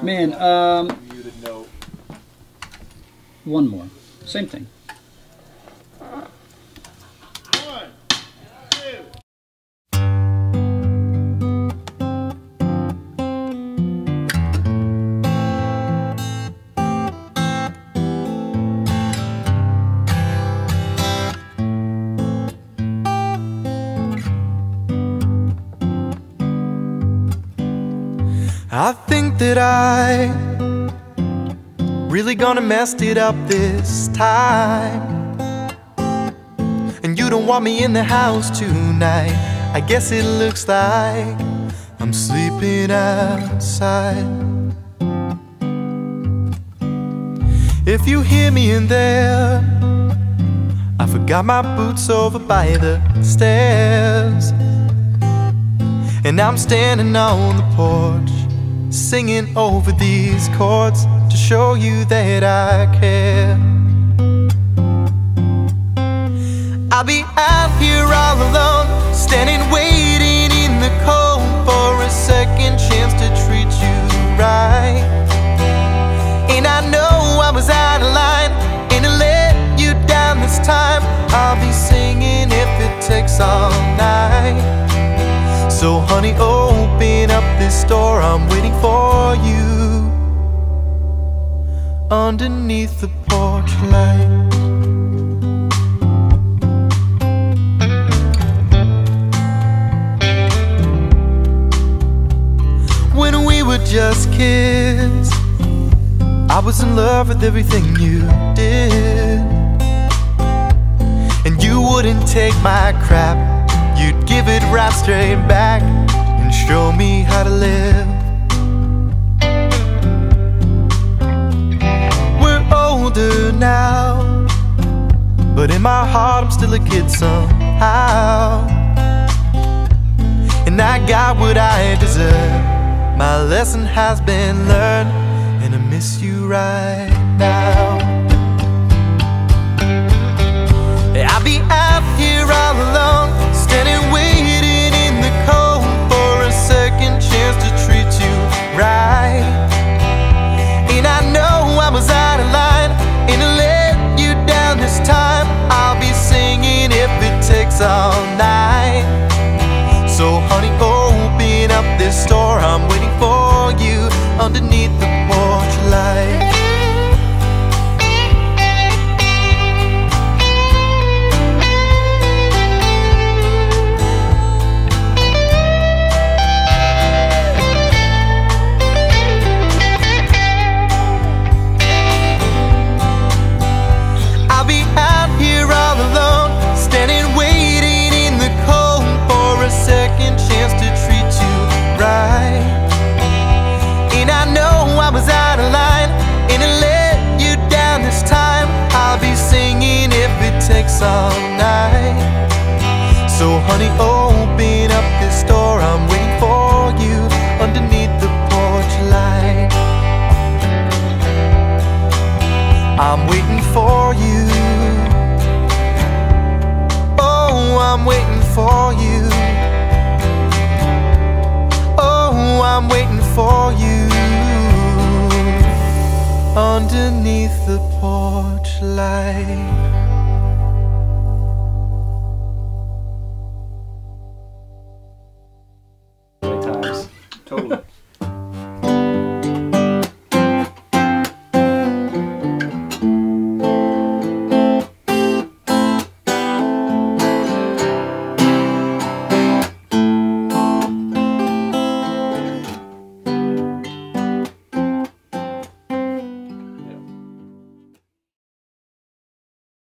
Man, um, one more. Same thing. I think that I really gonna messed it up this time. And you don't want me in the house tonight. I guess it looks like I'm sleeping outside. If you hear me in there, I forgot my boots over by the stairs. And I'm standing on the porch, singing over these chords to show you that I care. I'll be out here all alone, standing waiting in the cold for a second chance to treat you right. And I know I was out of line, and to let you down this time, I'll be singing if it takes all night. So, honey, this door. I'm waiting for you underneath the porch light. When we were just kids, I was in love with everything you did. And you wouldn't take my crap, you'd give it right straight back show me how to live. We're older now, but in my heart, I'm still a kid somehow. And I got what I deserve. My lesson has been learned, and I miss you right now. It all night. So, honey, open up this door. I'm waiting for you underneath the porch light. I'm waiting for you. Oh, I'm waiting for you. Oh, I'm waiting for you. Underneath the porch light. totally.